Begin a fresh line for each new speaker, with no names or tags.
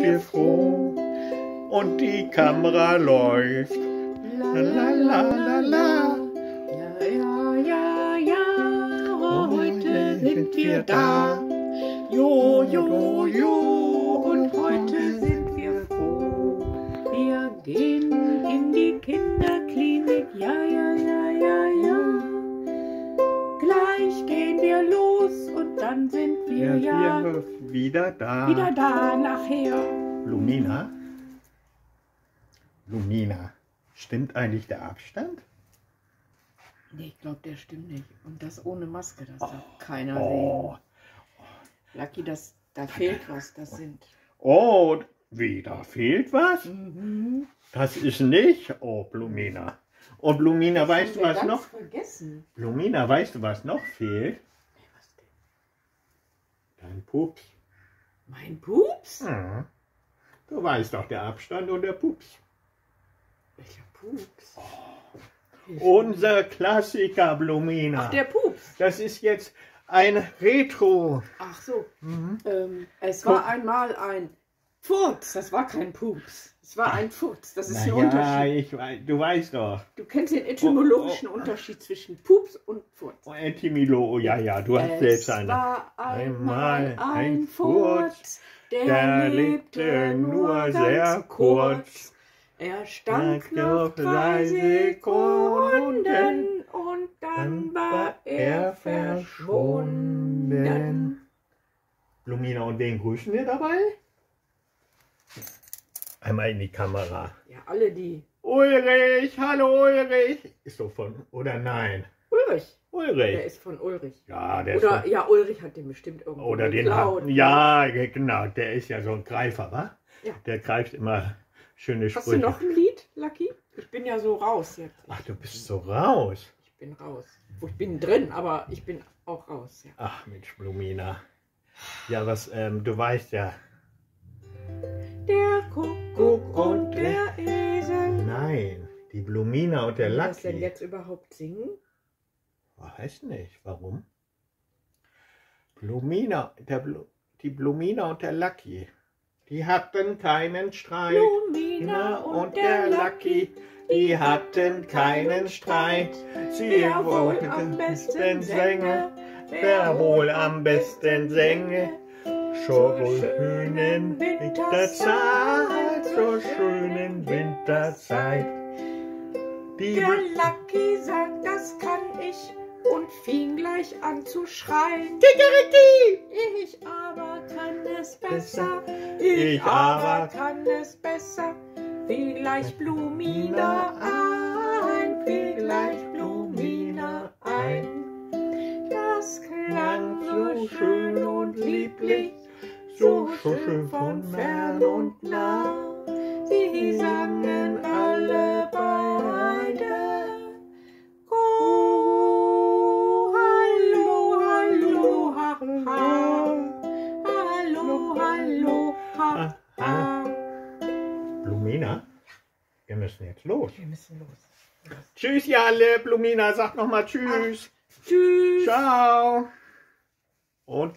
wir froh und die Kamera läuft. La la la la la.
Ja, ja, ja, ja, heute sind wir da. Jo, jo, jo, ja wir
wieder da.
wieder da nachher.
Lumina? Lumina, stimmt eigentlich der Abstand?
Nee, ich glaube, der stimmt nicht. Und das ohne Maske, das darf keiner
Oh,
sehen. Lucky, das, da fehlt was, das sind.
oh, wie, da fehlt was?
Mhm.
Das ist nicht, oh, Lumina. Und Lumina, weißt du, was noch?
vergessen.
Lumina, weißt du, was noch fehlt? Dein Pups.
Mein Pups?
Hm. Du weißt doch, der Abstand und der Pups.
Welcher Pups?
Unser Klassiker, Blumina.
Ach, der Pups.
Das ist jetzt ein Retro.
Ach so.
Mhm.
Ähm, es war einmal ein Furz. Das war kein Pups. Es war ein Furz. Das ist ein
Naja,
Unterschied.
ich weiß, du weißt doch.
Du kennst den etymologischen
Oh, oh.
Unterschied zwischen Pups und Furz.
Oh, Entimilo, oh ja, ja, du hast
Es
selbst eine.
war einmal ein
ein
Furz, der,
der
lebte nur
sehr
kurz.
kurz.
Er stank noch drei Sekunden und dann
Dann
war er verschwunden.
Lumina und wen grüßen wir dabei? Einmal in die Kamera.
Ja, alle die.
Ulrich, hallo Ulrich. Ist so von, oder nein?
Ulrich. Der
Ulrich.
ist von Ulrich.
Ja, der ist
Oder
von,
ja, Ulrich hat den bestimmt irgendwo
oder den hat, ja, genau, der ist ja so ein Greifer, wa?
Ja.
Der greift immer schöne
Hast
Sprüche.
du noch ein Lied, Lucky? Ich bin ja so raus jetzt.
Ach, du bist so raus.
Ich bin raus. Ich bin drin, aber ich bin auch raus. Ja.
Ach, Mensch, Blumina. Ja, was, ähm, du weißt ja. Die Blumina und der
Kann man das denn
Lucky.
jetzt überhaupt singen?
Weiß nicht, warum? Blumina, der Blu, die Blumina und der Lucky, die hatten keinen Streit.
Lumina und der Lucky,
die hatten keinen Streit. Sie
Wer wohl
wollten
am besten
sänge,
sänge,
wer wohl am besten sänge. Zur schönen Winterzeit, zur schönen Winterzeit. Die
Der Lucky sagt, das kann ich und fing gleich an zu schreien.
Kikeriki!
Ich aber kann es besser,
Ich
ich aber
aber-
kann es besser. Vielleicht Blumina ein, vielleicht Blumina ein. Das klang so schön und lieblich, so schön von fern und nah. Sie sangen Hallo, hallo, ha, ha.
Blumina, wir müssen jetzt los.
Wir müssen los.
Tschüss, ihr alle. Blumina, sag nochmal Tschüss.
Tschüss.
Ciao. Und